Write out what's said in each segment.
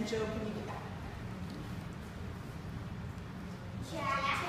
And Joe, can you get that? Jack and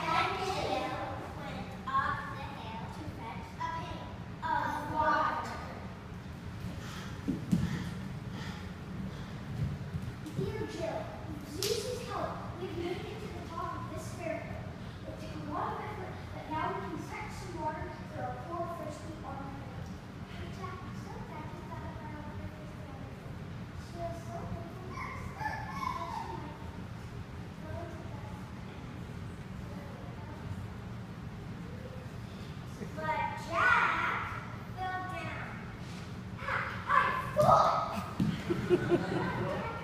やった!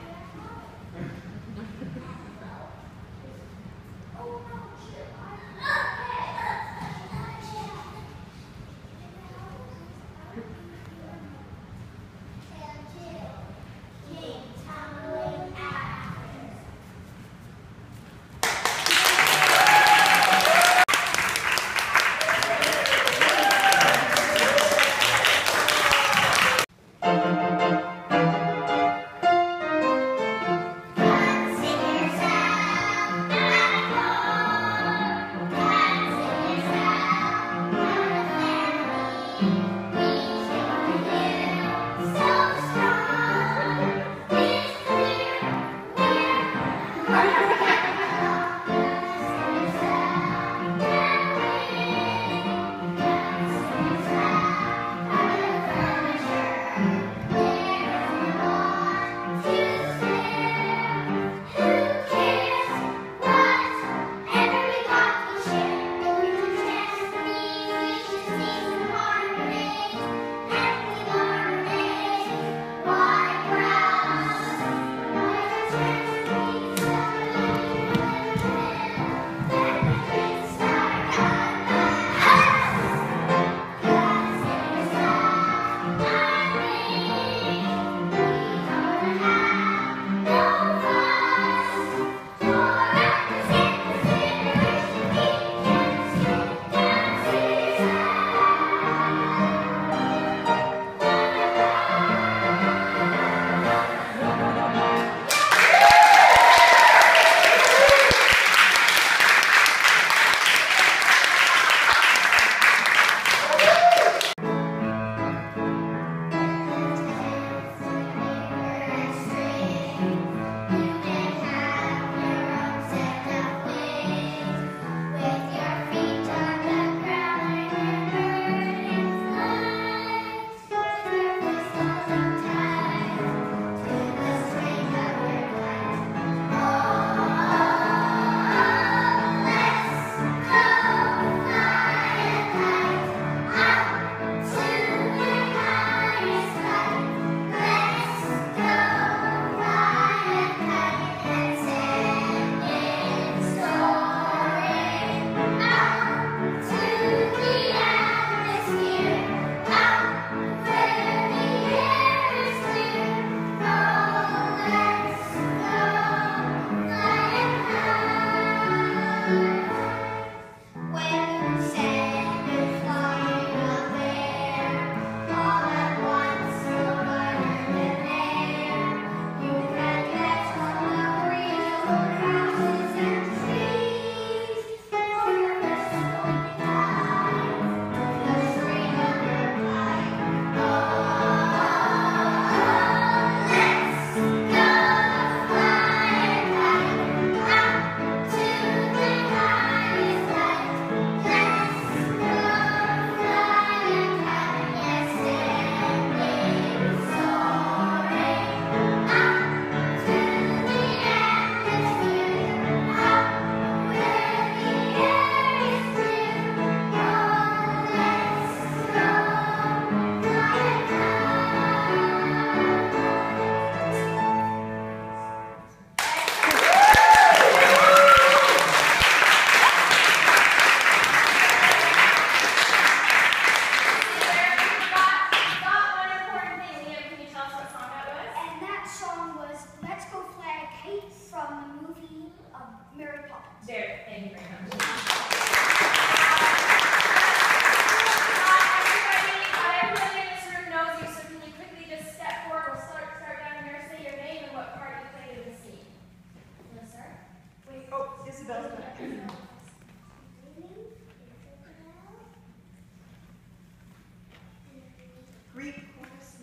Greek chorus.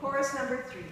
Chorus number three.